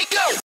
me go.